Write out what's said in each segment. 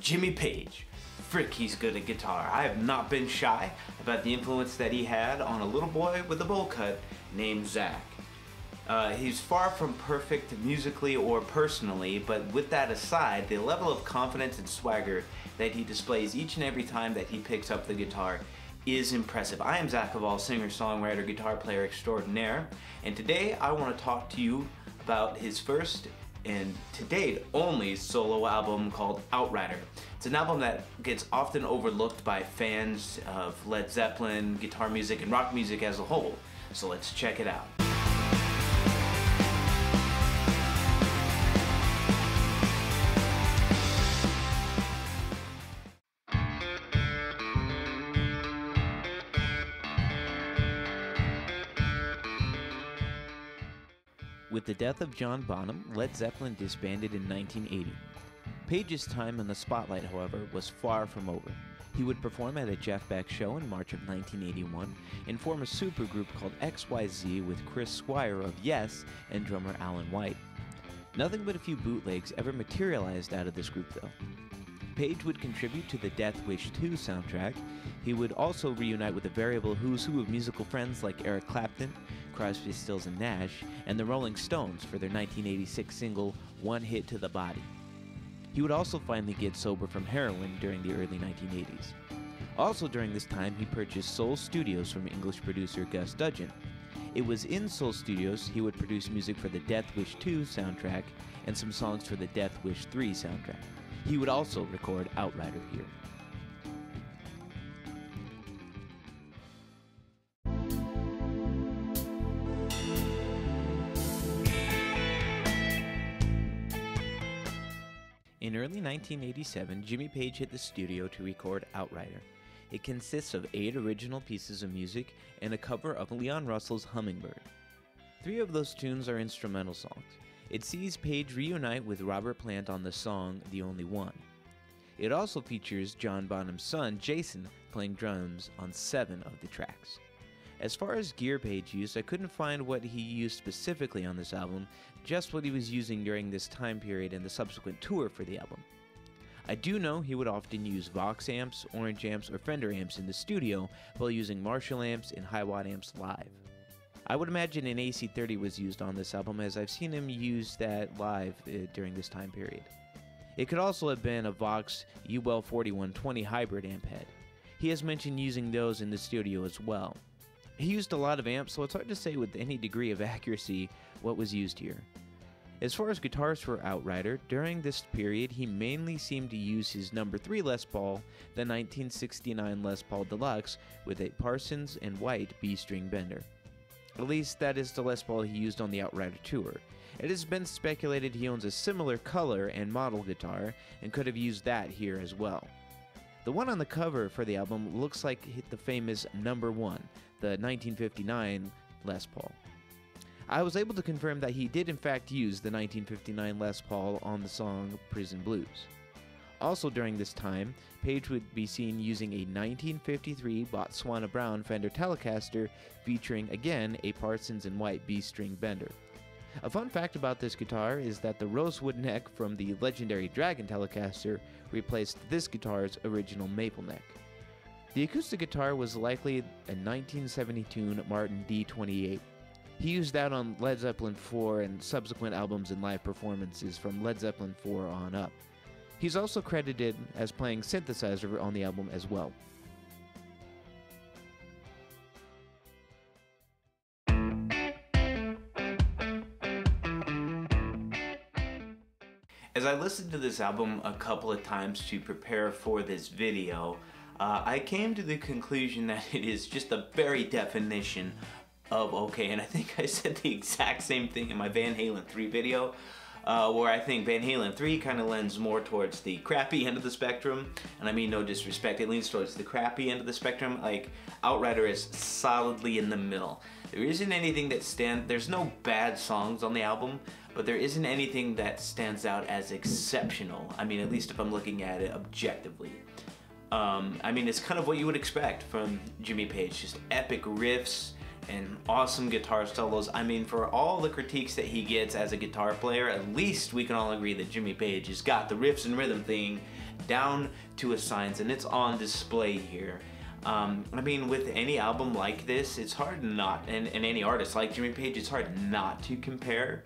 Jimmy Page. Frick, he's good at guitar. I have not been shy about the influence that he had on a little boy with a bowl cut named Zach. Uh, he's far from perfect musically or personally, but with that aside, the level of confidence and swagger that he displays each and every time that he picks up the guitar is impressive. I am Zach Hval, singer, songwriter, guitar player extraordinaire, and today I want to talk to you about his first and to date only solo album called Outrider. It's an album that gets often overlooked by fans of Led Zeppelin, guitar music, and rock music as a whole. So let's check it out. With the death of John Bonham, Led Zeppelin disbanded in 1980. Page's time in the spotlight, however, was far from over. He would perform at a Jeff Beck show in March of 1981 and form a supergroup called XYZ with Chris Squire of Yes and drummer Alan White. Nothing but a few bootlegs ever materialized out of this group, though. Page would contribute to the Death Wish 2 soundtrack. He would also reunite with a variable who's who of musical friends like Eric Clapton, Crosby, Stills, and Nash, and the Rolling Stones for their 1986 single One Hit to the Body. He would also finally get sober from heroin during the early 1980s. Also during this time, he purchased Sol Studios from English producer Gus Dudgeon. It was in Sol Studios he would produce music for the Death Wish 2 soundtrack and some songs for the Death Wish 3 soundtrack. He would also record Outrider here. Early 1987, Jimmy Page hit the studio to record Outrider. It consists of eight original pieces of music and a cover of Leon Russell's Hummingbird. Three of those tunes are instrumental songs. It sees Page reunite with Robert Plant on the song The Only One. It also features John Bonham's son, Jason, playing drums on seven of the tracks. As far as gear Page used, I couldn't find what he used specifically on this album, just what he was using during this time period and the subsequent tour for the album. I do know he would often use Vox amps, Orange amps, or Fender amps in the studio while using Marshall amps and high Hiwatt amps live. I would imagine an AC30 was used on this album as I've seen him use that live uh, during this time period. It could also have been a Vox UL 4120 hybrid amp head. He has mentioned using those in the studio as well. He used a lot of amps, so it's hard to say with any degree of accuracy what was used here. As far as guitars for Outrider, during this period he mainly seemed to use his number 3 Les Paul, the 1969 Les Paul Deluxe, with a Parsons and White B string bender. At least that is the Les Paul he used on the Outrider tour. It has been speculated he owns a similar color and model guitar and could have used that here as well. The one on the cover for the album looks like the famous number 1, the 1959 Les Paul. I was able to confirm that he did in fact use the 1959 Les Paul on the song Prison Blues. Also during this time, Page would be seen using a 1953 Botswana Brown Fender Telecaster featuring again a Parsons and White B string bender. A fun fact about this guitar is that the rosewood neck from the legendary Dragon Telecaster replaced this guitar's original maple neck. The acoustic guitar was likely a 1972 Martin D28. He used that on Led Zeppelin 4 and subsequent albums and live performances from Led Zeppelin 4 on up. He's also credited as playing synthesizer on the album as well. Listened to this album a couple of times to prepare for this video, uh, I came to the conclusion that it is just the very definition of okay, and I think I said the exact same thing in my Van Halen 3 video, uh, where I think Van Halen 3 kind of lends more towards the crappy end of the spectrum, and I mean no disrespect, it leans towards the crappy end of the spectrum, like Outrider is solidly in the middle. There isn't anything that stand, there's no bad songs on the album, but there isn't anything that stands out as exceptional. I mean, at least if I'm looking at it objectively. Um, I mean, it's kind of what you would expect from Jimmy Page, just epic riffs, and awesome guitar solos. I mean, for all the critiques that he gets as a guitar player, at least we can all agree that Jimmy Page has got the riffs and rhythm thing down to a science, and it's on display here. Um, I mean, with any album like this, it's hard not, and, and any artist like Jimmy Page, it's hard not to compare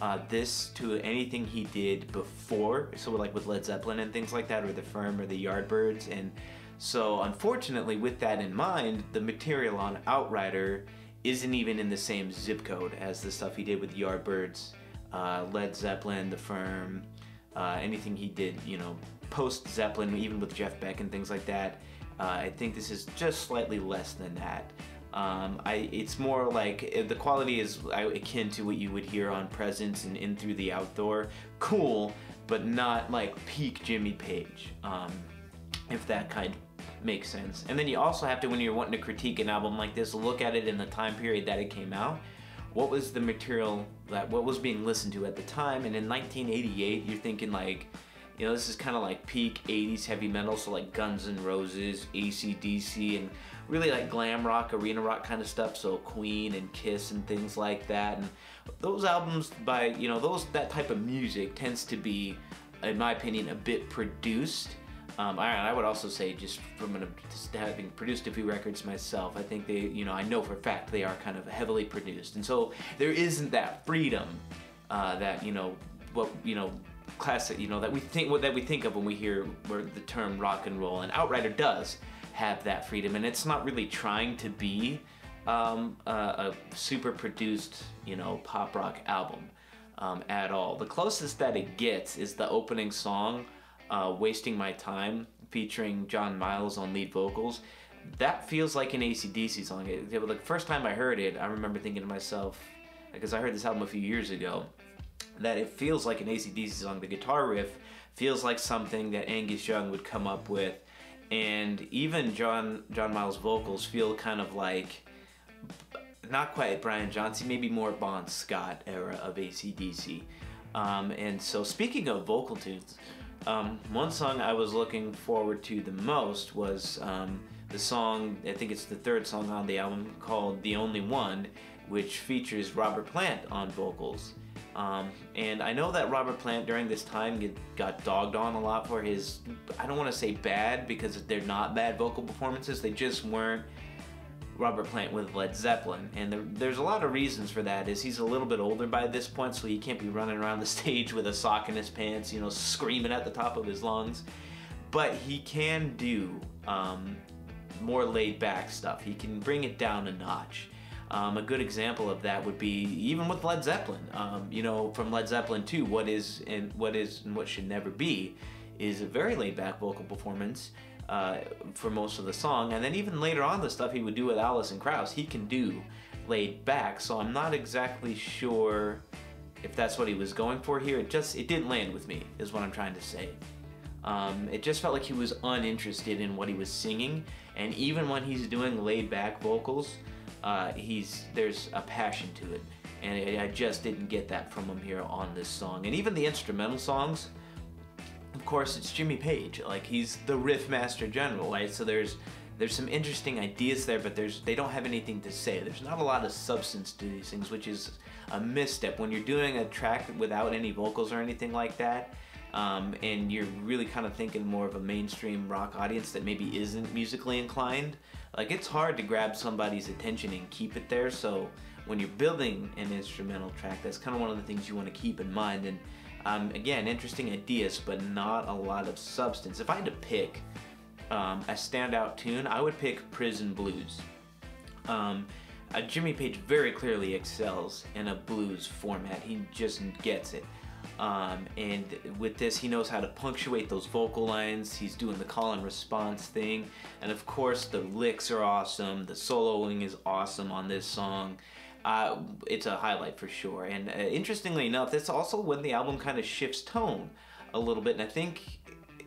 uh, this to anything he did before. So, like with Led Zeppelin and things like that, or The Firm or the Yardbirds. And so, unfortunately, with that in mind, the material on Outrider isn't even in the same zip code as the stuff he did with Yardbirds, uh, Led Zeppelin, The Firm, uh, anything he did, you know, post Zeppelin, even with Jeff Beck and things like that. Uh, I think this is just slightly less than that. Um, I, it's more like uh, the quality is akin to what you would hear on Presence and In Through the Outdoor. Cool, but not like peak Jimmy Page, um, if that kind makes sense. And then you also have to, when you're wanting to critique an album like this, look at it in the time period that it came out. What was the material that what was being listened to at the time? And in 1988, you're thinking like, you know, this is kind of like peak 80s heavy metal, so like Guns N' Roses, ACDC, and really like glam rock, arena rock kind of stuff. So Queen and Kiss and things like that. And those albums by you know those that type of music tends to be, in my opinion, a bit produced. Um, I, I, would also say just from an, just having produced a few records myself, I think they, you know, I know for a fact they are kind of heavily produced, and so there isn't that freedom uh, that you know what you know classic, you know that we think that we think of when we hear the term rock and roll, and Outrider does have that freedom, and it's not really trying to be um, a, a, super produced, you know, pop rock album um, at all. The closest that it gets is the opening song, uh, "Wasting My Time," featuring John Miles on lead vocals. That feels like an ACDC song. It, it, the first time I heard it, I remember thinking to myself, because I heard this album a few years ago, that it feels like an ACDC song. The guitar riff feels like something that Angus Young would come up with and even John John Miles' vocals feel kind of like not quite Brian Johnson, maybe more Bon Scott era of ACDC. Um, and so, speaking of vocal tunes, um, one song I was looking forward to the most was um, the song, I think it's the third song on the album, called The Only One, which features Robert Plant on vocals. Um, and I know that Robert Plant during this time get, got dogged on a lot for his, I don't want to say bad because they're not bad vocal performances, they just weren't Robert Plant with Led Zeppelin. And there, there's a lot of reasons for that is he's a little bit older by this point, so he can't be running around the stage with a sock in his pants, you know, screaming at the top of his lungs. But he can do um, more laid back stuff. He can bring it down a notch. Um, a good example of that would be even with Led Zeppelin. Um, you know, from Led Zeppelin 2, what is and what is and what should never be is a very laid back vocal performance uh, for most of the song. And then even later on, the stuff he would do with Alison Krauss, he can do laid back. So I'm not exactly sure if that's what he was going for here. It just it didn't land with me, is what I'm trying to say. Um, it just felt like he was uninterested in what he was singing, and even when he's doing laid back vocals, uh, he's there's a passion to it, and I just didn't get that from him here on this song. And even the instrumental songs, of course, it's Jimmy Page. Like he's the riff master general, right? So there's there's some interesting ideas there, but there's they don't have anything to say. There's not a lot of substance to these things, which is a misstep when you're doing a track without any vocals or anything like that. Um, and you're really kind of thinking more of a mainstream rock audience that maybe isn't musically inclined like it's hard to grab somebody's attention and keep it there. So when you're building an instrumental track, that's kind of one of the things you want to keep in mind. And um, again, interesting ideas, but not a lot of substance. If I had to pick um, a standout tune, I would pick Prison Blues. Um, uh, Jimmy Page very clearly excels in a blues format. He just gets it. Um, and with this, he knows how to punctuate those vocal lines. He's doing the call and response thing. And of course, the licks are awesome. The soloing is awesome on this song. Uh, it's a highlight for sure. And uh, interestingly enough, that's also when the album kind of shifts tone a little bit. And I think,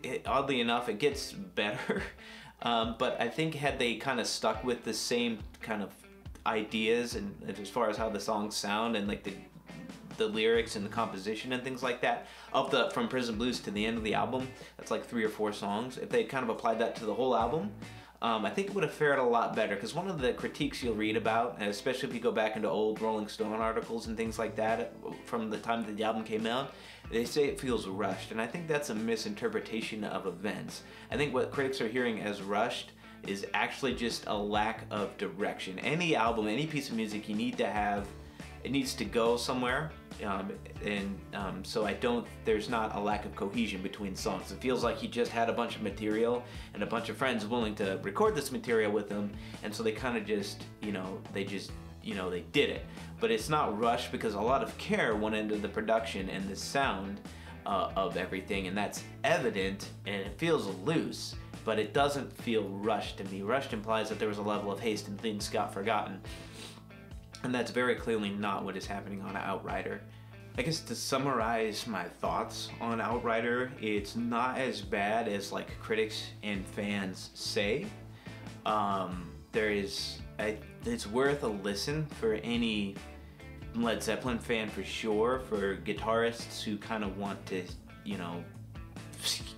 it, oddly enough, it gets better. um, but I think had they kind of stuck with the same kind of ideas and as far as how the songs sound and like the the lyrics and the composition and things like that of the from Prison Blues to the end of the album. That's like three or four songs. If they kind of applied that to the whole album, um, I think it would have fared a lot better. Because one of the critiques you'll read about, especially if you go back into old Rolling Stone articles and things like that from the time that the album came out, They say it feels rushed, and I think that's a misinterpretation of events. I think what critics are hearing as rushed is actually just a lack of direction. Any album, any piece of music, you need to have, it needs to go somewhere. Um, and um, so I don't, there's not a lack of cohesion between songs. It feels like he just had a bunch of material and a bunch of friends willing to record this material with him. And so they kind of just, you know, they just, you know, they did it. But it's not rushed because a lot of care went into the production and the sound uh, of everything. And that's evident and it feels loose but it doesn't feel rushed to me. Rushed implies that there was a level of haste and things got forgotten. And that's very clearly not what is happening on Outrider. I guess to summarize my thoughts on Outrider, it's not as bad as like critics and fans say. Um, there is, it's worth a listen for any Led Zeppelin fan for sure, for guitarists who kind of want to, you know,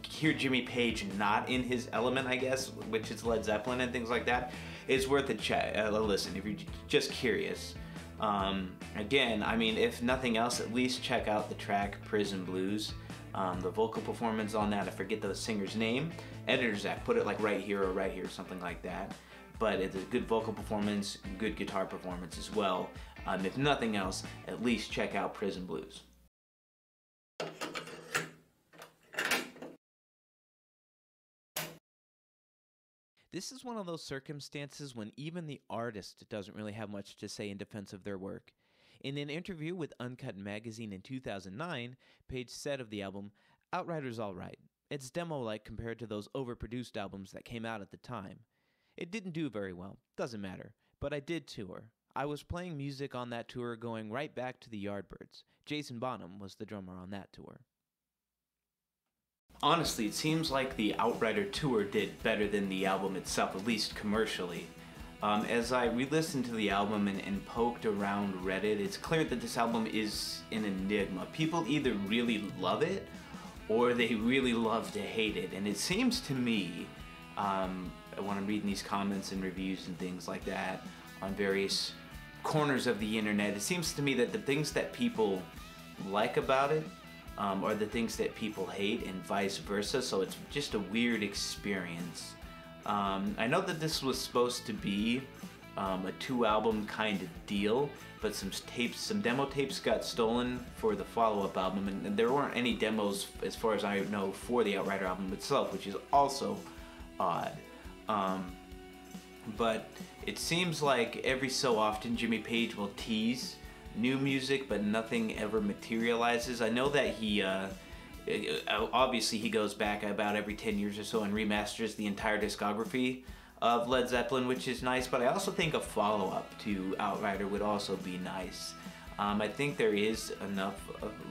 hear Jimmy Page not in his element, I guess, which is Led Zeppelin and things like that, is worth a check, a listen if you're just curious. Um, again, I mean, if nothing else, at least check out the track Prison Blues. Um, the vocal performance on that, I forget the singer's name. Editor's Act, put it like right here or right here, something like that. But it's a good vocal performance, good guitar performance as well. Um, if nothing else, at least check out Prison Blues. This is one of those circumstances when even the artist doesn't really have much to say in defense of their work. In an interview with Uncut Magazine in 2009, Page said of the album, Outrider's alright. It's demo like compared to those overproduced albums that came out at the time. It didn't do very well, doesn't matter, but I did tour. I was playing music on that tour going right back to the Yardbirds. Jason Bonham was the drummer on that tour honestly, it seems like the Outrider tour did better than the album itself, at least commercially. Um, as I re-listened to the album and, and, poked around Reddit, it's clear that this album is an enigma. People either really love it or they really love to hate it. And it seems to me, um, when I'm reading these comments and reviews and things like that on various corners of the internet, it seems to me that the things that people like about it um, are the things that people hate and vice versa. So it's just a weird experience. Um, I know that this was supposed to be um, a two album kind of deal, but some tapes, some demo tapes got stolen for the follow up album, and, and, there weren't any demos, as far as I know, for the Outrider album itself, which is also odd. Um, but it seems like every so often Jimmy Page will tease new music, but nothing ever materializes. I know that he, uh, uh, obviously, he goes back about every 10 years or so and remasters the entire discography of Led Zeppelin, which is nice, but I also think a follow up to Outrider would also be nice. Um, I think there is enough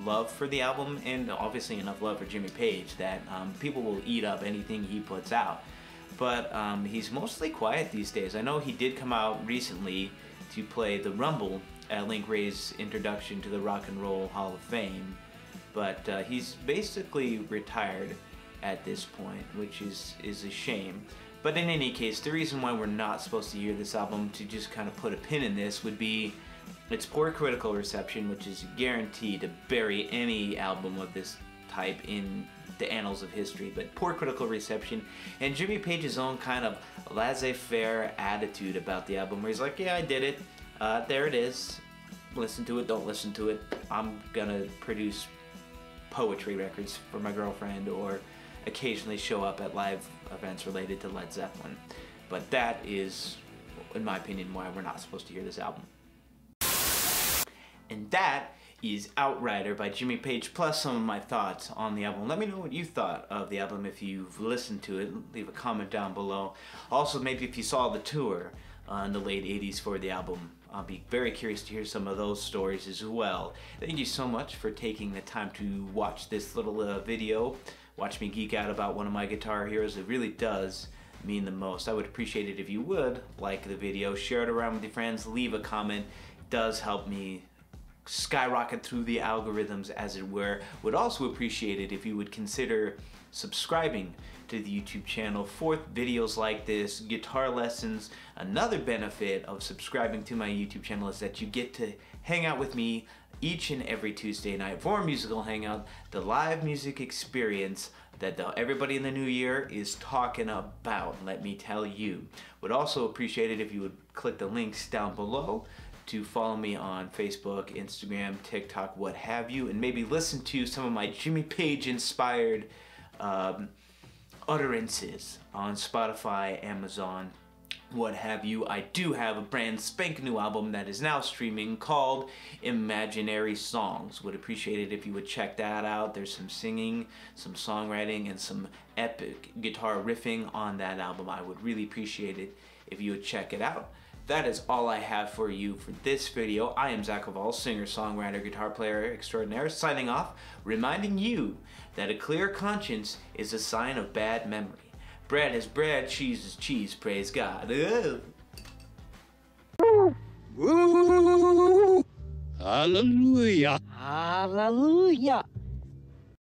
love for the album and obviously enough love for Jimmy Page that um, people will eat up anything he puts out. But um, he's mostly quiet these days. I know he did come out recently to play the Rumble at Link Wray's introduction to the Rock and Roll Hall of Fame, but uh, he's basically retired at this point, which is is a shame. But in any case, the reason why we're not supposed to hear this album to just kind of put a pin in this would be its poor critical reception, which is guaranteed to bury any album of this type in the annals of history, but poor critical reception, and Jimmy Page's own kind of laissez-faire attitude about the album, where he's like, "Yeah, I did it. Uh, there it is. Listen to it, don't listen to it. I'm gonna produce poetry records for my girlfriend or occasionally show up at live events related to Led Zeppelin. But that is, in my opinion, why we're not supposed to hear this album. And that is Outrider by Jimmy Page, plus some of my thoughts on the album. Let me know what you thought of the album if you've listened to it. Leave a comment down below. Also, maybe if you saw the tour uh, in the late 80s for the album. I'll be very curious to hear some of those stories as well. Thank you so much for taking the time to watch this little uh, video. Watch me geek out about one of my guitar heroes. It really does mean the most. I would appreciate it if you would like the video, share it around with your friends, leave a comment. It does help me skyrocket through the algorithms, as it were. Would also appreciate it if you would consider subscribing to the YouTube channel for videos like this, guitar lessons. Another benefit of subscribing to my YouTube channel is that you get to hang out with me each and every Tuesday night for a musical hangout, the live music experience that the, everybody in the new year is talking about, let me tell you. Would also appreciate it if you would click the links down below to follow me on Facebook, Instagram, TikTok, what have you, and maybe listen to some of my Jimmy Page inspired um, utterances on Spotify, Amazon, what have you. I do have a brand spank new album that is now streaming called Imaginary Songs. Would appreciate it if you would check that out. There's some singing, some songwriting, and some epic guitar riffing on that album. I would really appreciate it if you would check it out that is all I have for you for this video. I am Zach Hval, singer, songwriter, guitar player extraordinaire, signing off, reminding you that a clear conscience is a sign of bad memory. Bread is bread, cheese is cheese, praise God. Hallelujah. Hallelujah.